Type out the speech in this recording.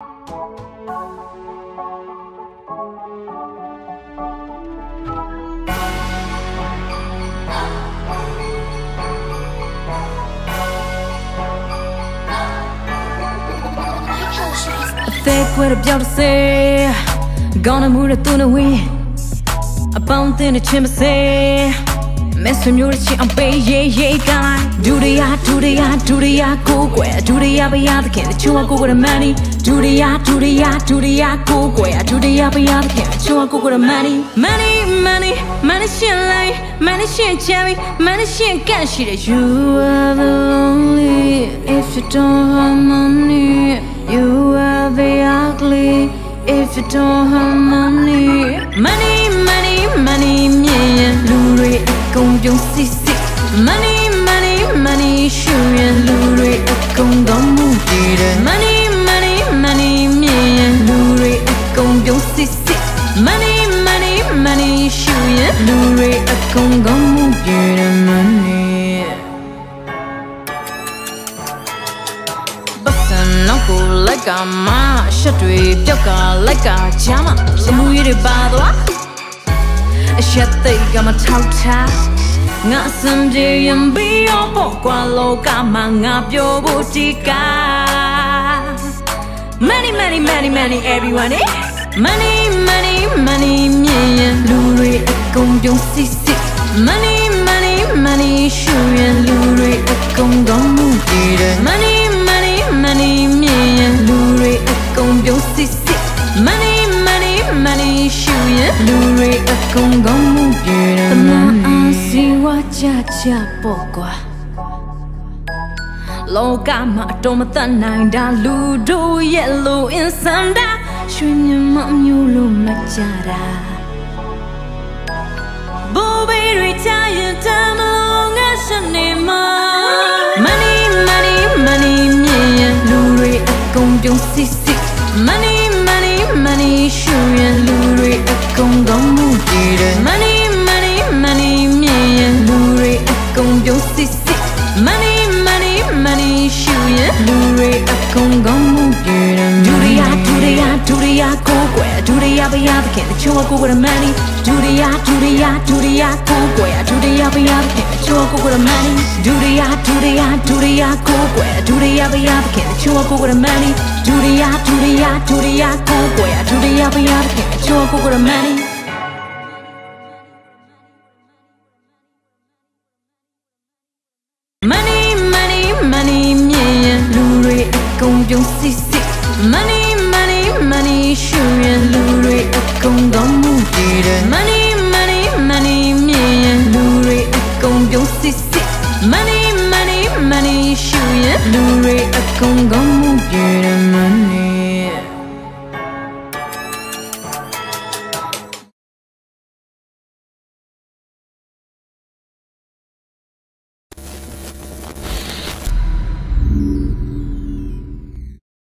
သက်ခွဲတဲ့ပြောက်တဲ့စေကောင်းတဲ့မှုတဲ့ သူနဲ့ဝင်းအပေါင်းတင်တဲ့ချင်းမစေမက်ဆင်မျိုးချင်အောင်ပေးရေးရေးကိုင်းဒူရီယာဒူရီယာဒူရီယာကိုကွယ်ဒူရီယာဘယာသခင်ချူဝကိုကိုရမန်နီဒူရီယာဒူရီယာဒူရီယာကိုကွယ်ဒူရီယာဘယာသခင်ချူဝကိုကိုရမန်နီမန်နီမန်နီမန်နီရှင်လိုက်မန်နီရှင်ချမ်းမန်နီရှင်ကန့်ရှိတဲ့ you are the lonely if you don't have money you are the ugly if you don't have money money money money မြင်ရင်လူတွေအ ကုန်ပြုံးစစ်စစ် money money money ရှူရင်လူတွေအကုန်တော့မှုတည်တယ် money money money မြင်ရင်လူတွေအကုန်ပြုံးစစ်စစ် money money money ရှူရင်လူတွေအကုန်တော့မှုတည်တယ် money ပတ်စံနောက်ကိုလိုက်ကမှရှက်တွေပြောက်ကလိုက်ကချမ်းမရမှုရည်ပါသွား အရှက်သိကမထောက်ထားငါစံပြေရင်ပြီးတော့ပေါ့ကွာလောကမှာငါပြောဖို့တီကာ Money money money money everyone eh Money money money မြင်ရင်လူတွေအကုန်ပြုံးစစ်စစ် Money money money လူတွေအကုန်တော့မှုတည်တယ် Money စီဝါချချပေါ့ကွာလောကမှာအတော်မတတ်နိုင်တာလူတို့ရဲ့လူအင်စန်တာရွှေမြမအမျိုးလို့မကြတာဘူဘေးတွေချရင်တမ်းမလို့ငါရှနေမှာ Money money money မြင်ရင်လူတွေအကုန်ပြုံးစစ်စစ် Money money ပြုံးစစ်စစ် Money money money ရှူရင်လူတွေအကုန်ကောင်းမှုတည်တယ်ဒူရီယာဒူရီယာဒူရီယာကိုကွယ်ဒူရီယာဘယာသခင်တချို့ကိုကိုရမန်နီဒူရီယာဒူရီယာဒူရီယာကိုကွယ်ဒူရီယာဘယာသခင်တချို့ကိုကိုရမန်နီဒူရီယာဒူရီယာဒူရီယာကိုကွယ်ဒူရီယာဘယာသခင်တချို့ကိုကိုရမန်နီဒူရီယာဒူရီယာဒူရီယာကိုကွယ်ဒူရီယာဘယာသခင်တချို့ကိုကို money money money မြင်ရင်လူတွေအကုန်ပြုံးစစ်စစ် money money money ရှင်ရင်လူတွေအကုန်တော့မှုတည်တယ် money money money မြင်ရင်လူတွေအကုန်ပြုံးစစ်စစ် money money money ရှင်ရင်လူတွေအကုန်တော့မှုတည်တယ်